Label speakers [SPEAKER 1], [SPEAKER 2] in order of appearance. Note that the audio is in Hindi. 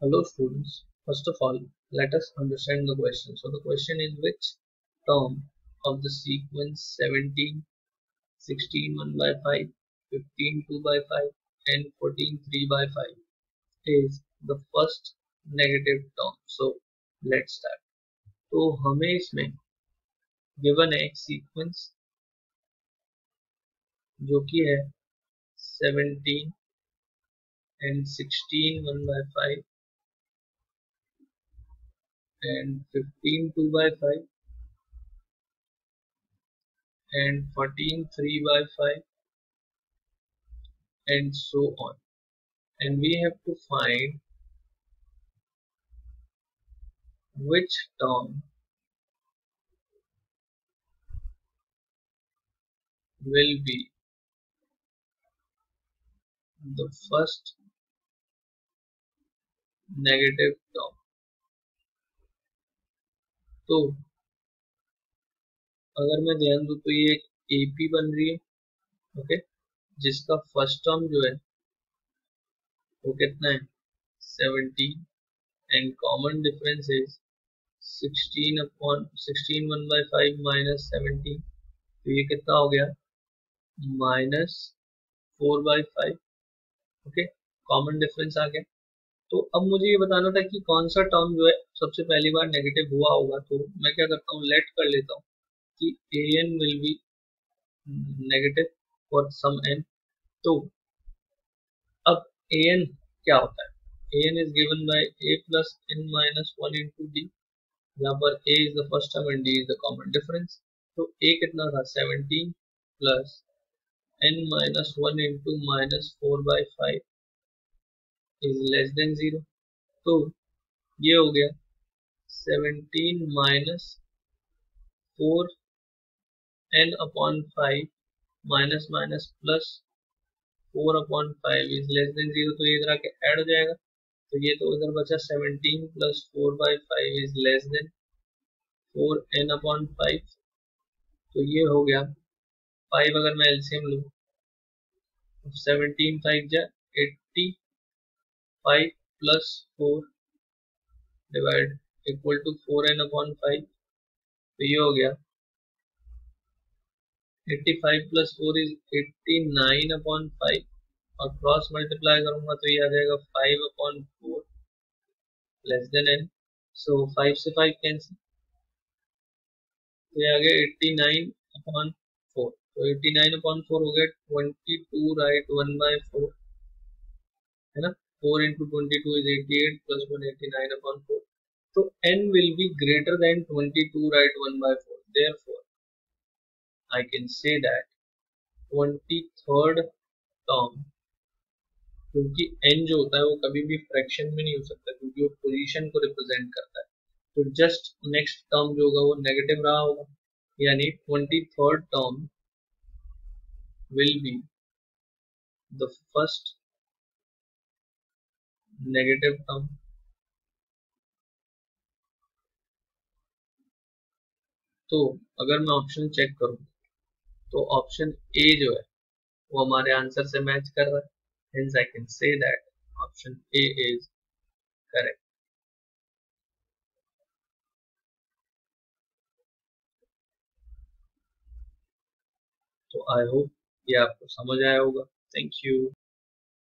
[SPEAKER 1] Hello students, first of all let us understand the question. So the question is which term of the sequence 17, 16 1 by 5, 15 2 by 5 and 14 3 by 5 is the first negative term. So let's start. तो हमें इसमें गिवन है एक सीक्वेंस जो कि है 17 and 16 1 by 5 and 15 2 by 5 and 14 3 by 5 and so on. And we have to find which term will be the first negative term तो अगर मैं ध्यान दूँ तो ये एक AP बन रही है ओके जिसका फ़र्स्ट टर्म जो है, वो कितना है? 17 and common difference is 16 upon 16 1 by five minus seventeen तो ये कितना हो गया? Minus four by five okay common difference आ गया। तो अब मुझे ये बताना था कि कौन सा टर्म जो है सबसे पहली बार नेगेटिव हुआ होगा तो मैं क्या करता हूँ लेट कर लेता हूँ कि A N will be negative for some N तो अब ए एन क्या होता है? A N is given by A plus N minus one into D यहाँ पर A is the first term and D is the common difference तो ए कितना था? Seventeen plus N minus one into minus four by five is less than zero तो ये हो गया seventeen minus four N upon five minus minus plus four upon five is less than zero तो ये इधर आके ऐड हो जाएगा। तो ये तो इधर बचा seventeen plus four by five is less than four N upon five तो ये हो गया फाइव अगर मैं एलसीएम लू सेवनटीन फाइव जा eighty five plus four divide equal to four N upon five तो ये हो गया। Eighty five plus four is eighty nine upon five और क्रॉस मल्टीप्लाई करूँगा तो ये आ जाएगा five upon four less than N so five से फाइव कैंसिल तो ये आ गया एट्टी नाइन अपॉन फोर तो एट्टी नाइन अपॉन फोर हो गया twenty two right one by four है ना? 4 into 22 is 88 plus 189 upon 4. So n will be greater than 22 right 1 by 4. Therefore, I can say that 23rd term क्योंकि n जो होता है वो कभी भी फ्रैक्शन में नहीं हो सकता क्योंकि वो पोजीशन को रिप्रेजेंट करता है तो जस्ट नेक्स्ट टर्म जो होगा वो नेगेटिव रहा होगा यानी twenty third term will be the first negative term तो अगर मैं ऑप्शन चेक करूँ तो ऑप्शन ए जो है, वो हमारे आंसर से मैच कर रहा है। Hence I can say that option A is correct तो आई होप ये आपको समझ आया होगा। Thank you